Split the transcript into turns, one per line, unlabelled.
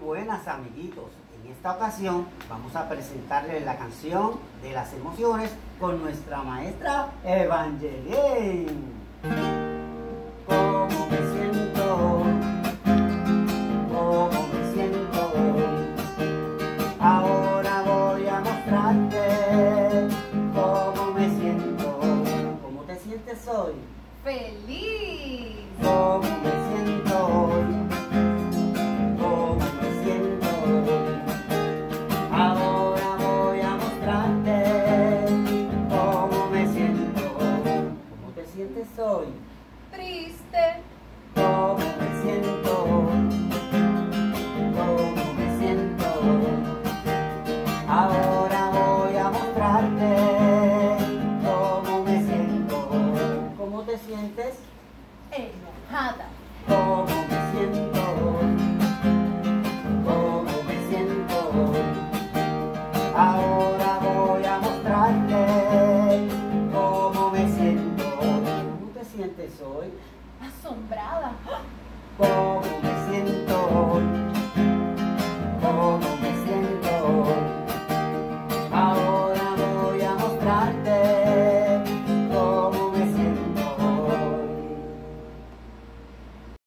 Buenas amiguitos. En esta ocasión vamos a presentarles la canción de las emociones con nuestra maestra Evangeline. ¿Cómo me siento? ¿Cómo me siento? Ahora voy a mostrarte cómo me siento. ¿Cómo te sientes hoy?
¡Feliz!
Sientes hoy?
Triste.
¿Cómo me siento? ¿Cómo me siento? Ahora voy a mostrarte cómo me siento. ¿Cómo te sientes?
Enojada.
Siento. ¿Cómo te sientes hoy?
Asombrada.
¿Cómo